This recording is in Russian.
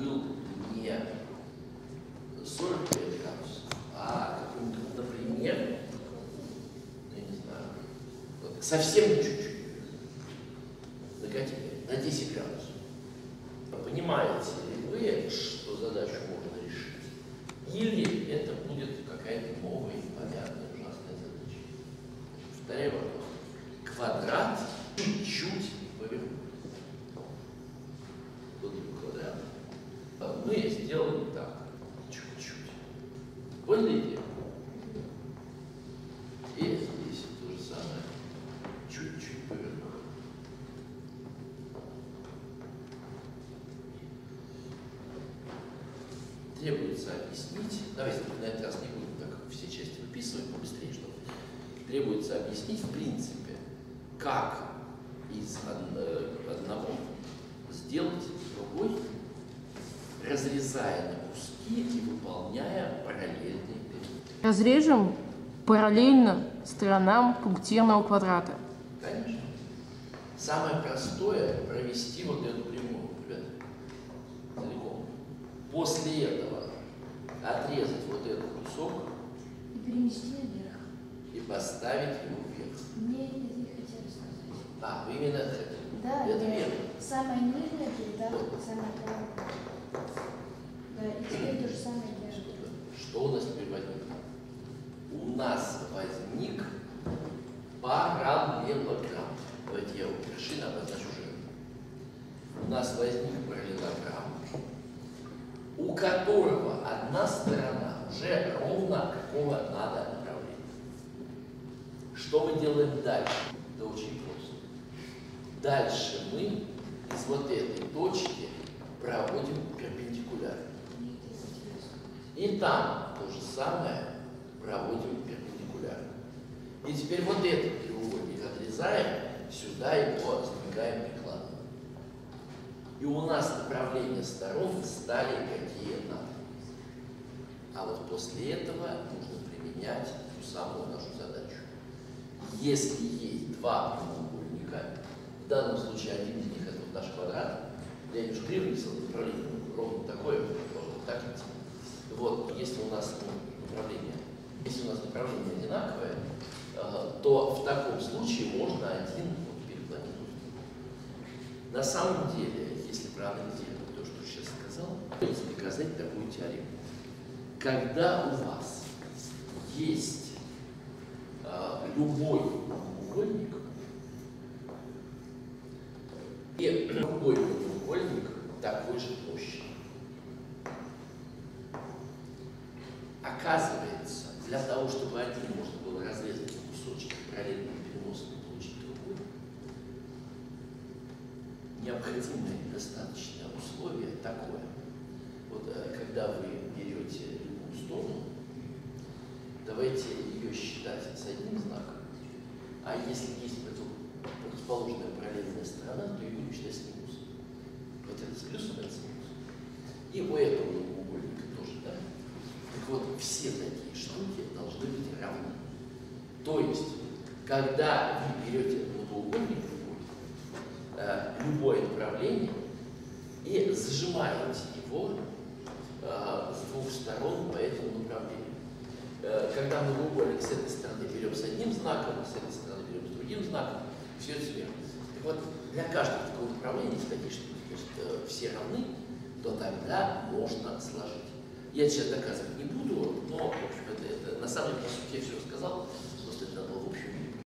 был не 45 градусов, а какому-то, например, я не знаю, совсем чуть-чуть на 10 градусов. А понимаете ли вы, что задачу можно решить? Или это будет какая-то новая, непонятная, ужасная задача? Повторяю вопрос. Квадрат чуть-чуть повернуть. Мы сделали так. Чуть-чуть. Поняли идею? И здесь то же самое. Чуть-чуть повернуть. Требуется объяснить, давайте на этот раз не будем так все части выписывать, побыстрее, что требуется объяснить в принципе, как из од- э, одного сделать другой, разрезая на куски и выполняя параллельные периоды. Разрежем параллельно сторонам пунктирного квадрата. Конечно. Самое простое провести вот эту прямую, ребята, целиком. После этого отрезать вот этот кусок И перенести наверх. и поставить его вверх. Мне это не хотели сказать. А, вы именно это? Да, это верно. самое нижнее передам самое правое. Да, и теперь то же самое держит. Что у нас теперь возник? У нас возник параллелограмм. Давайте я у вершины обозначу жирно. У нас возник параллелограмм, у которого одна сторона уже ровно какого надо направления. Что мы делаем дальше? Это очень просто. Дальше мы из вот этой точки проводим перпендикуляр. Интересно. И там то же самое проводим перпендикулярно. И теперь вот этот треугольник отрезаем, сюда его сдвигаем прикладом. И у нас направления сторон стали какие надо. А вот после этого нужно применять ту самую нашу задачу. Если есть два прямоугольника, в данном случае один из них это вот наш квадрат, я криво написал направление, ровно такое, можно так идти. Вот, если у нас ну, направление, если у нас направление одинаковое, э, то в таком случае можно один вот переклонить. На самом деле, если проанализировать то, что сейчас сказал, придется доказать такую теорему. Когда у вас есть э, любой прямоугольник, и другой прямоугольник такой же площади. Оказывается, для того, чтобы один можно было разрезать на кусочки параллельным переносом и получить другой, необходимое и достаточное условие такое. Вот э, когда вы берете любую сторону, давайте ее считать с одним знаком, а если есть противоположная параллельная сторона, то ее будем считать с минусом. Вот это с плюсом, это с минусом. И у этого треугольника тоже, да? Так вот, все такие штуки должны быть равны. То есть, когда вы берете двуугольник любой, э, любое направление и сжимаете его э, с двух сторон по этому направлению. Э, когда мы треугольник с этой стороны берем с одним знаком, с этой стороны берем с другим знаком, все это сверху. Так вот, для каждого такого направления, если такие штуки значит, э, все равны, то тогда можно сложить я сейчас доказывать не буду, но, в общем, это, это на самом деле, по сути, я все рассказал, просто это надо было в общем